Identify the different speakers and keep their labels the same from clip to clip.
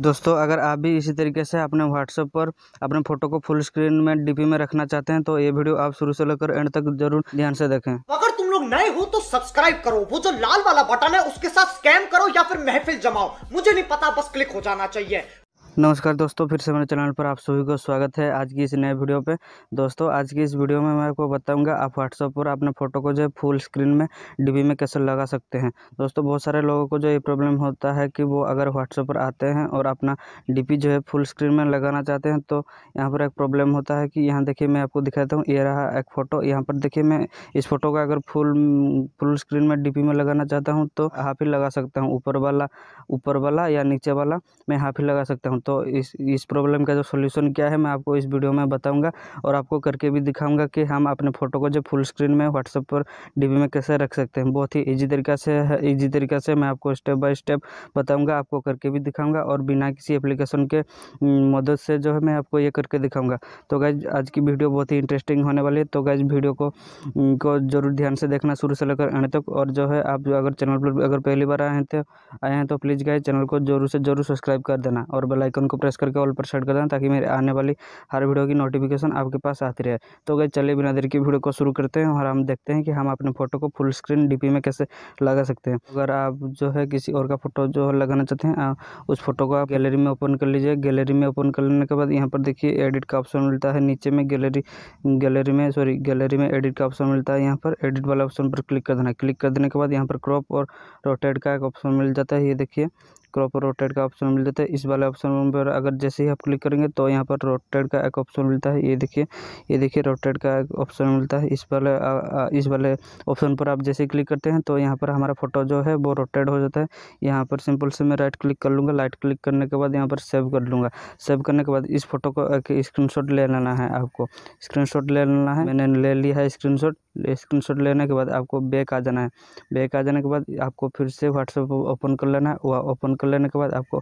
Speaker 1: दोस्तों, अगर आप भी इसी तरीके से अपने व्हाट्सएप पर अपने फ़ोटो को फुल स्क्रीन में डीपी में रखना चाहते हैं तो ये वीडियो आप शुरू से लेकर एंड तक ज़रूर ध्यान से देखें।
Speaker 2: अगर तुम लोग नए हो तो सब्सक्राइब करो। वो जो लाल वाला बटन है, उसके साथ स्कैम करो या फिर महफिल जमाओ। मुझे नहीं पता, बस क्लिक हो जाना चाहिए।
Speaker 1: नमस्कार दोस्तों, फिर से मेरे चैनल पर आप सभी को स्वागत है आज की इस नए वीडियो पे। दोस्तों, आज की इस वीडियो में मैं आपको बताऊँगा आप व्हाट्सएप पर अपने फ़ोटो को जो है फुल स्क्रीन में डीबी में कैसे लगा सकते हैं। दोस्तों, बहुत सारे लोगों को जो ये प्रॉब्लम होता है कि वो अगर व्हाट्सएप पर आते हैं और अपना डीपी जो है फुल स्क्रीन में लगाना चाहते हैं तो यहाँ पर एक प्रॉब्लम होता है कि यहाँ देखिए मैं आपको दिखाता हूँ, ये रहा एक फ़ोटो यहाँ पर देखिए मैं इस फ़ोटो का अगर फुल फुल स्क्रीन में डीपी में लगाना चाहता हूँ तो हाफ़ ही लगा सकता हूँ। ऊपर वाला ऊपर वाला या नीचे वाला मैं हाफ़ ही लगा सकता हूँ। तो इस इस प्रॉब्लम का जो सोल्यूशन क्या है, मैं आपको इस वीडियो में बताऊँगा और आपको करके भी दिखाऊँगा कि हम अपने फ़ोटो को जो फुल स्क्रीन में व्हाट्सएप पर डीबी में कैसे रख सकते हैं। बहुत ही ईजी तरीका से है ईजी तरीका से मैं आपको स्टेप बाय स्टेप बताऊँगा, आपको करके भी दिखाऊँगा और बिना किसी एप्लीकेशन के मदद से जो है मैं आपको ये करके दिखाऊँगा। तो गैज आज की वीडियो बहुत ही इंटरेस्टिंग होने वाली है। तो गैज वीडियो को को ज़रूर ध्यान से देखना शुरू से लेकर एंड तक और जो है आप जो अगर चैनल पर अगर पहली बार आए हैं तो आए हैं तो प्लीज़ गाइज़ चैनल को ज़रूर से ज़रूर सब्सक्राइब कर देना और बेलाइकन को प्रेस करके ऑल पर सेट कर देना ताकि मेरे आने वाली हर वीडियो की नोटिफिकेशन आपके पास आती रहे। तो गई चलिए बिना देर की वीडियो को शुरू करते हैं और हम देखते हैं कि हम अपने फ़ोटो को फुल स्क्रीन डीपी में कैसे लगा सकते हैं। अगर आप जो है किसी और का फ़ोटो जो लगाना चाहते हैं उस फ़ोटो को आप गैलरी में ओपन कर लीजिए। गैलरी में ओपन कर लेने के बाद यहाँ पर देखिए एडिट का ऑप्शन मिलता है। नीचे में गैलरी गैलरी में सॉरी गैलरी में एडिट का ऑप्शन मिलता है। यहाँ पर एडिट वाला ऑप्शन पर क्लिक कर देना। क्लिक कर देने के बाद यहाँ पर क्रॉप और रोटेट का एक ऑप्शन मिल जाता है। ये देखिए क्रॉप रोटेट का ऑप्शन मिल जाता है। इस वाले ऑप्शन पर अगर जैसे ही आप क्लिक करेंगे तो यहाँ पर रोटेट का एक ऑप्शन मिलता है। ये देखिए ये देखिए रोटेट का एक ऑप्शन मिलता है। इस वाले इस वाले ऑप्शन पर आप जैसे क्लिक करते हैं तो यहाँ पर हमारा फ़ोटो जो है वो रोटेट हो जाता है। यहाँ पर सिंपल से मैं राइट क्लिक कर लूँगा। राइट क्लिक करने के बाद यहाँ पर सेव कर लूँगा। सेव करने के बाद इस फ़ोटो को एक स्क्रीन ले लेना है आपको। स्क्रीन ले लेना है। मैंने ले लिया है स्क्रीन स्क्रीनशॉट लेने के बाद आपको बैक आ जाना है। बैक आ जाने के बाद आपको फिर से व्हाट्सएप ओपन कर लेना है। वह ओपन कर लेने के बाद आपको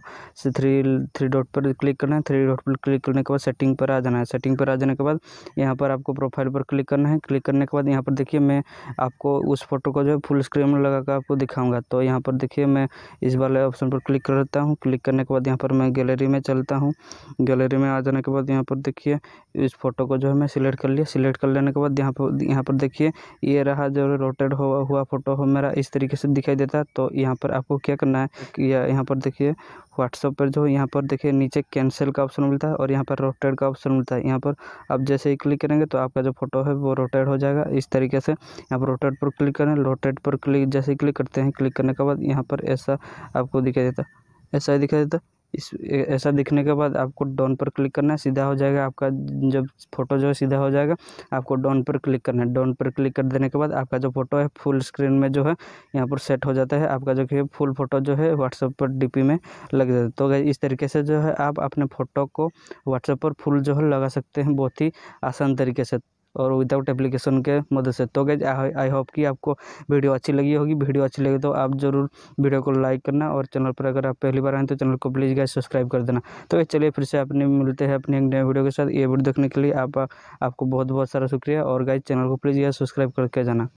Speaker 1: थ्री थ्री डॉट पर क्लिक करना है। थ्री डॉट पर क्लिक करने के बाद सेटिंग पर आ जाना है। सेटिंग पर आ जाने के बाद यहाँ पर आपको प्रोफ़ाइल पर क्लिक करना है। क्लिक करने के बाद यहाँ पर देखिए मैं आपको उस फ़ोटो को जो है फुल स्क्रीन में लगा कर आपको दिखाऊँगा। तो यहाँ पर देखिए मैं इस वाले ऑप्शन पर क्लिक करता हूँ। क्लिक करने के बाद यहाँ पर मैं गैलरी में चलता हूँ। गैलरी में आ जाने के बाद यहाँ पर देखिए इस फ़ोटो को जो है मैं सिलेक्ट कर लिया। सिलेक्ट कर लेने के बाद यहाँ पर यहाँ पर देखिए देखिए, ये रहा जो रोटेड हुआ हुआ फ़ोटो हो मेरा, इस तरीके से दिखाई देता है। तो यहाँ पर आपको क्या करना है कि यहाँ पर देखिए व्हाट्सअप पर जो यहाँ पर देखिए, नीचे कैंसिल का ऑप्शन मिलता है और यहाँ पर रोटेड का ऑप्शन मिलता है। यहाँ पर आप जैसे ही क्लिक करेंगे तो आपका जो फ़ोटो है वो रोटेड हो जाएगा। इस तरीके से यहाँ पर रोटेड पर क्लिक करें। रोटेड पर क्लिक जैसे ही क्लिक करते हैं क्लिक करने के बाद यहाँ पर ऐसा आपको दिखाई देता ऐसा ही दिखाई देता इस ऐसा दिखने के बाद आपको डॉन पर क्लिक करना है, सीधा हो जाएगा आपका, जब फ़ोटो जो है सीधा हो जाएगा, आपको डॉन पर क्लिक करना है। डॉन पर क्लिक कर देने के बाद आपका जो फ़ोटो है, फुल स्क्रीन में जो है, यहाँ पर सेट हो जाता है। आपका जो कि फुल फ़ोटो जो है, व्हाट्सएप पर डीपी में लग जाता है। तो इस तरीके से जो है, आप अपने फ़ोटो को व्हाट्सएप पर फुल जो है लगा सकते हैं, बहुत ही आसान तरीके से। और विदाउट एप्लीकेशन के मदद से। तो गैज आई होप कि आपको वीडियो अच्छी लगी होगी। वीडियो अच्छी लगी तो आप ज़रूर वीडियो को लाइक करना और चैनल पर अगर आप पहली बार आए तो चैनल को प्लीज़ गैस सब्सक्राइब कर देना। तो चलिए फिर से अपने मिलते हैं अपने एक नए वीडियो के साथ। ये वीडियो देखने के लिए आप, आपको बहुत बहुत सारा शुक्रिया और गाइज़ चैनल को प्लीज़ गैस सब्सक्राइब करके जाना।